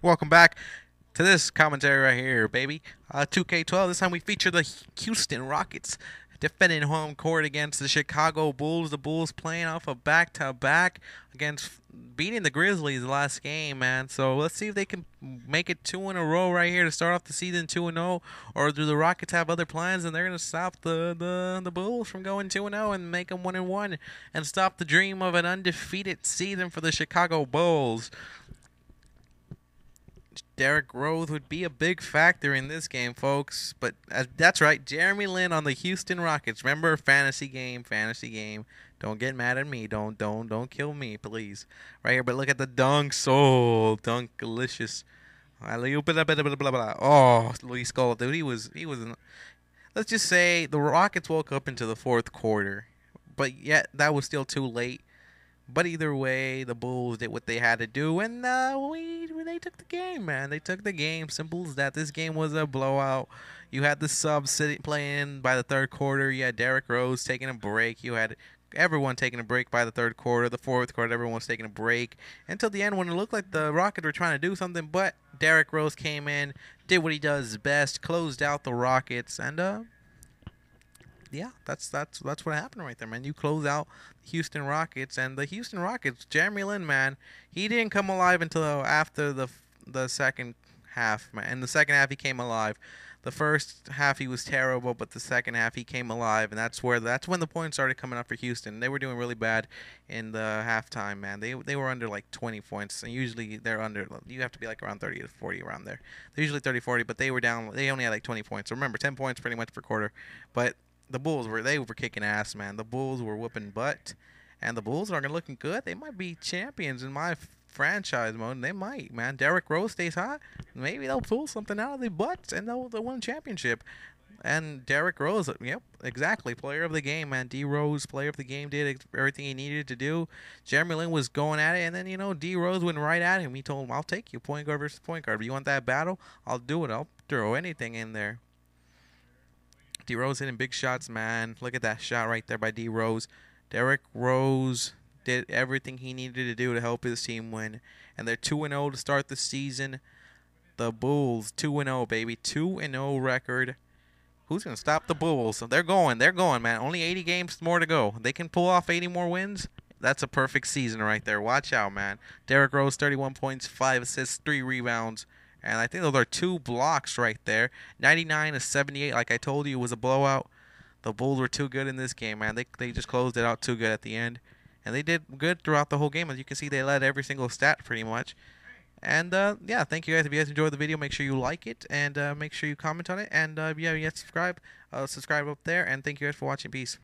Welcome back to this commentary right here, baby. Uh, 2K12. This time we feature the Houston Rockets defending home court against the Chicago Bulls. The Bulls playing off a of back to back against beating the Grizzlies last game, man. So let's see if they can make it two in a row right here to start off the season 2 and 0 or do the Rockets have other plans and they're going to stop the, the the Bulls from going 2 and 0 and make them 1 and 1 and stop the dream of an undefeated season for the Chicago Bulls. Derrick Rose would be a big factor in this game, folks. But uh, that's right, Jeremy Lin on the Houston Rockets. Remember, fantasy game, fantasy game. Don't get mad at me. Don't don't don't kill me, please. Right here, but look at the dunks. Oh, dunk delicious. Oh, Luis Scola, dude, he was he was. Let's just say the Rockets woke up into the fourth quarter, but yet that was still too late but either way, the Bulls did what they had to do, and uh, we they took the game, man. They took the game. Simple as that. This game was a blowout. You had the subs sitting playing by the third quarter. You had Derrick Rose taking a break. You had everyone taking a break by the third quarter. The fourth quarter, everyone was taking a break until the end when it looked like the Rockets were trying to do something. But Derrick Rose came in, did what he does best, closed out the Rockets, and uh, yeah, that's that's that's what happened right there, man. You close out Houston Rockets and the Houston Rockets. Jeremy Lin, man, he didn't come alive until after the the second half, man. In the second half, he came alive. The first half he was terrible, but the second half he came alive, and that's where that's when the points started coming up for Houston. They were doing really bad in the halftime, man. They they were under like 20 points, and usually they're under. You have to be like around 30 to 40 around there. They're usually 30, 40, but they were down. They only had like 20 points. So remember, 10 points pretty much per quarter, but the Bulls were they were kicking ass, man. The Bulls were whooping butt, and the Bulls are looking good. They might be champions in my franchise mode. They might, man. Derrick Rose stays hot. Maybe they'll pull something out of the butts and they'll, they'll win championship. And Derrick Rose, yep, exactly, player of the game, man. D Rose, player of the game, did everything he needed to do. Jeremy Lin was going at it, and then you know D Rose went right at him. He told him, "I'll take you, point guard versus point guard. If you want that battle, I'll do it. I'll throw anything in there." D Rose hitting big shots, man. Look at that shot right there by D Rose. Derrick Rose did everything he needed to do to help his team win. And they're 2 0 to start the season. The Bulls, 2 0, baby. 2 0 record. Who's going to stop the Bulls? They're going. They're going, man. Only 80 games more to go. They can pull off 80 more wins. That's a perfect season right there. Watch out, man. Derrick Rose, 31 points, 5 assists, 3 rebounds. And I think those are two blocks right there. 99 to 78, like I told you, was a blowout. The Bulls were too good in this game, man. They, they just closed it out too good at the end. And they did good throughout the whole game. As you can see, they led every single stat pretty much. And uh, yeah, thank you guys. If you guys enjoyed the video, make sure you like it and uh, make sure you comment on it. And uh, yeah, yeah, subscribe, uh, subscribe up there. And thank you guys for watching. Peace.